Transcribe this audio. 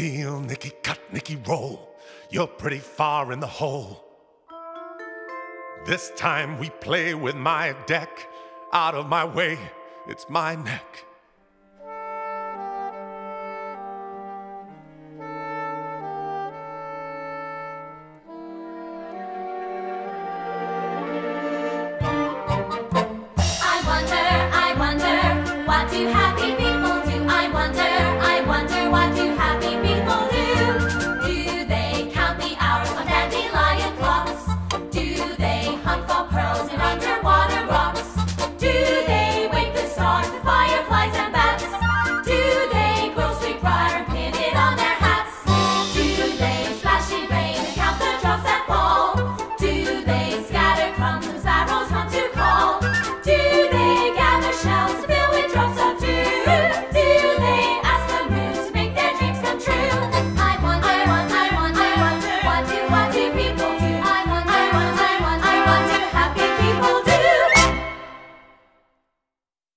deal, Nicky cut, Nicky roll. You're pretty far in the hole. This time we play with my deck. Out of my way, it's my neck.